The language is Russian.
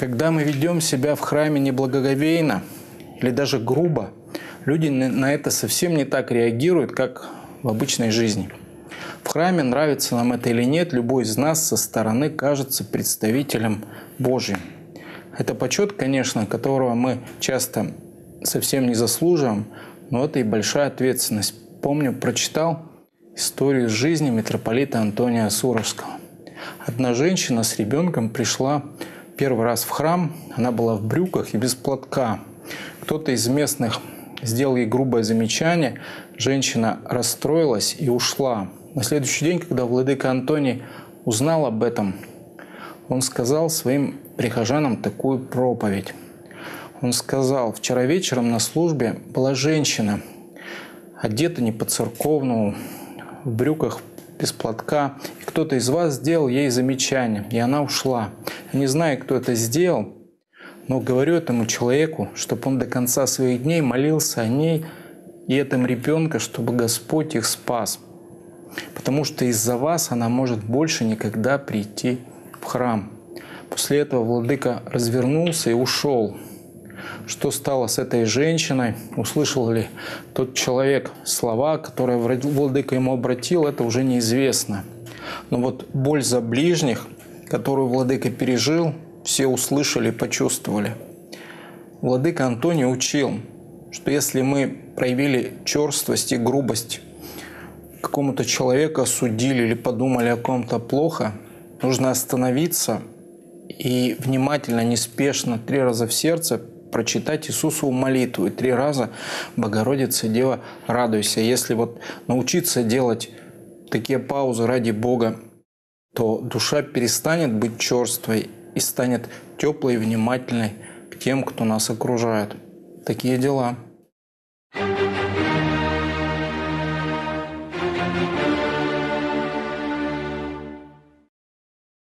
Когда мы ведем себя в храме неблагоговейно или даже грубо, люди на это совсем не так реагируют, как в обычной жизни. В храме, нравится нам это или нет, любой из нас со стороны кажется представителем Божьим. Это почет, конечно, которого мы часто совсем не заслуживаем, но это и большая ответственность. Помню, прочитал историю жизни митрополита Антония Суровского. Одна женщина с ребенком пришла первый раз в храм. Она была в брюках и без платка. Кто-то из местных сделал ей грубое замечание. Женщина расстроилась и ушла. На следующий день, когда владыка Антоний узнал об этом, он сказал своим прихожанам такую проповедь. Он сказал, вчера вечером на службе была женщина, одета не по-церковному, в брюках без платка. И кто-то из вас сделал ей замечание, и она ушла. Не знаю, кто это сделал, но говорю этому человеку, чтобы он до конца своих дней молился о ней и этом ребенка, чтобы Господь их спас – потому что из-за вас она может больше никогда прийти в храм. После этого владыка развернулся и ушел. Что стало с этой женщиной? Услышал ли тот человек слова, которые владыка ему обратил, это уже неизвестно. Но вот боль за ближних, которую владыка пережил, все услышали почувствовали. Владыка Антоний учил, что если мы проявили черствость и грубость какому-то человеку осудили или подумали о ком-то плохо, нужно остановиться и внимательно, неспешно, три раза в сердце прочитать Иисусову молитву и три раза «Богородица, Дева, радуйся». Если вот научиться делать такие паузы ради Бога, то душа перестанет быть черствой и станет теплой и внимательной к тем, кто нас окружает. Такие дела.